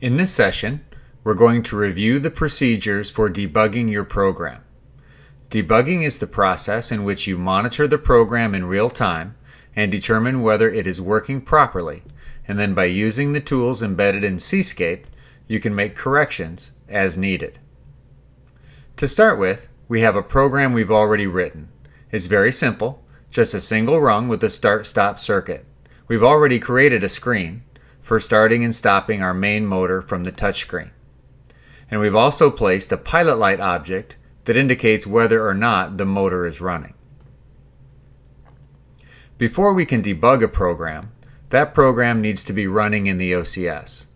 In this session, we're going to review the procedures for debugging your program. Debugging is the process in which you monitor the program in real time and determine whether it is working properly, and then by using the tools embedded in Cscape, you can make corrections as needed. To start with, we have a program we've already written. It's very simple, just a single rung with a start-stop circuit. We've already created a screen, for starting and stopping our main motor from the touchscreen. And we've also placed a pilot light object that indicates whether or not the motor is running. Before we can debug a program, that program needs to be running in the OCS.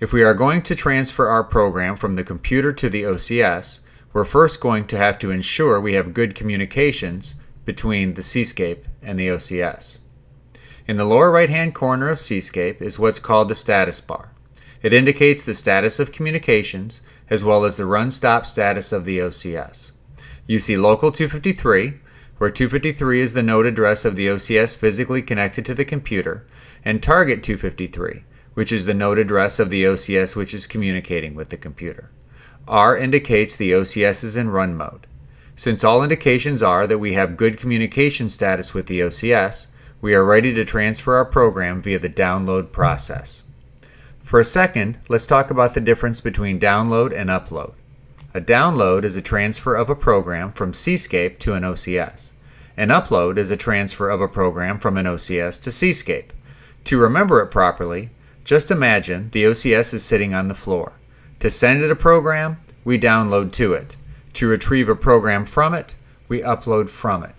If we are going to transfer our program from the computer to the OCS, we're first going to have to ensure we have good communications between the Cscape and the OCS. In the lower right hand corner of Cscape is what's called the status bar. It indicates the status of communications as well as the run stop status of the OCS. You see local 253, where 253 is the node address of the OCS physically connected to the computer, and target 253, which is the node address of the OCS which is communicating with the computer. R indicates the OCS is in run mode. Since all indications are that we have good communication status with the OCS, we are ready to transfer our program via the download process. For a second, let's talk about the difference between download and upload. A download is a transfer of a program from Cscape to an OCS. An upload is a transfer of a program from an OCS to Cscape. To remember it properly, just imagine the OCS is sitting on the floor. To send it a program, we download to it. To retrieve a program from it, we upload from it.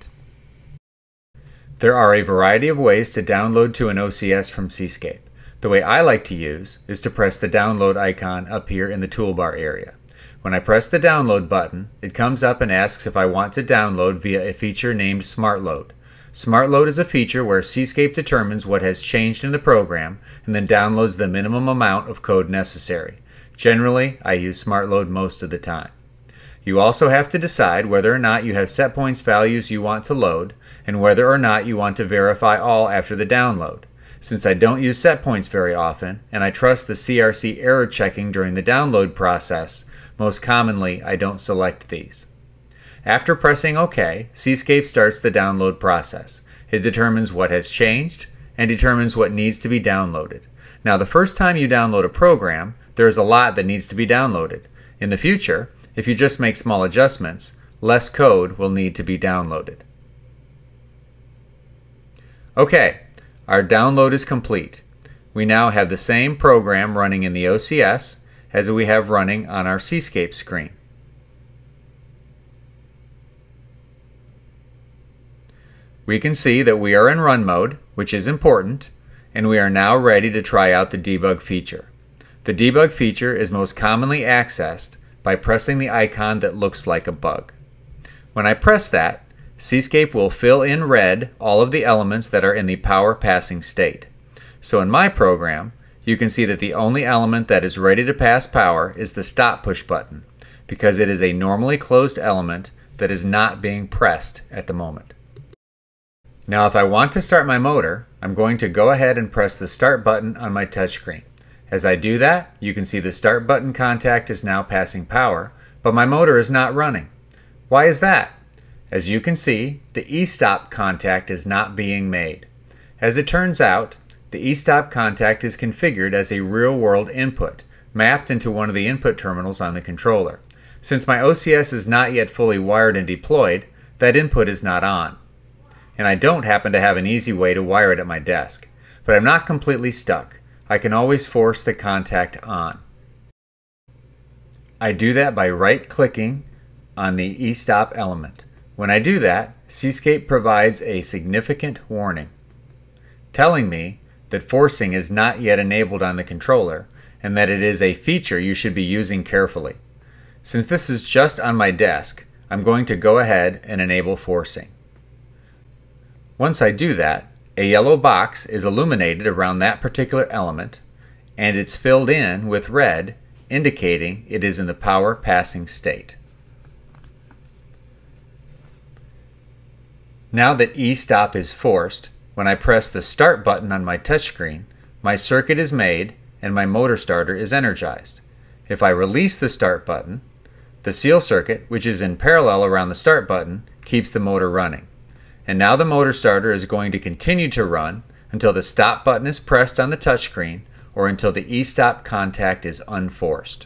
There are a variety of ways to download to an OCS from Cscape. The way I like to use is to press the download icon up here in the toolbar area. When I press the download button, it comes up and asks if I want to download via a feature named SmartLoad. SmartLoad is a feature where Cscape determines what has changed in the program and then downloads the minimum amount of code necessary. Generally, I use SmartLoad most of the time. You also have to decide whether or not you have set points values you want to load and whether or not you want to verify all after the download. Since I don't use set points very often and I trust the CRC error checking during the download process, most commonly I don't select these. After pressing OK, Cscape starts the download process. It determines what has changed and determines what needs to be downloaded. Now the first time you download a program, there is a lot that needs to be downloaded. In the future, if you just make small adjustments, less code will need to be downloaded. Okay, our download is complete. We now have the same program running in the OCS as we have running on our Cscape screen. We can see that we are in run mode, which is important, and we are now ready to try out the debug feature. The debug feature is most commonly accessed by pressing the icon that looks like a bug. When I press that, Cscape will fill in red all of the elements that are in the power passing state. So in my program, you can see that the only element that is ready to pass power is the stop push button because it is a normally closed element that is not being pressed at the moment. Now if I want to start my motor, I'm going to go ahead and press the start button on my touchscreen. As I do that, you can see the start button contact is now passing power, but my motor is not running. Why is that? As you can see, the e-stop contact is not being made. As it turns out, the e-stop contact is configured as a real-world input, mapped into one of the input terminals on the controller. Since my OCS is not yet fully wired and deployed, that input is not on. And I don't happen to have an easy way to wire it at my desk. But I'm not completely stuck. I can always force the contact on. I do that by right-clicking on the eStop element. When I do that, Cscape provides a significant warning, telling me that forcing is not yet enabled on the controller and that it is a feature you should be using carefully. Since this is just on my desk, I'm going to go ahead and enable forcing. Once I do that, a yellow box is illuminated around that particular element and it's filled in with red indicating it is in the power passing state. Now that e-stop is forced, when I press the start button on my touchscreen, my circuit is made and my motor starter is energized. If I release the start button, the seal circuit, which is in parallel around the start button, keeps the motor running. And now the motor starter is going to continue to run until the stop button is pressed on the touchscreen or until the e-stop contact is unforced.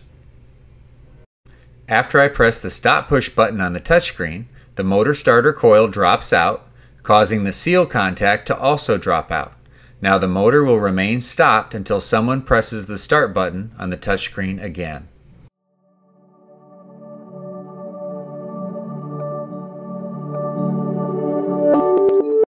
After I press the stop push button on the touchscreen, the motor starter coil drops out, causing the seal contact to also drop out. Now the motor will remain stopped until someone presses the start button on the touchscreen again.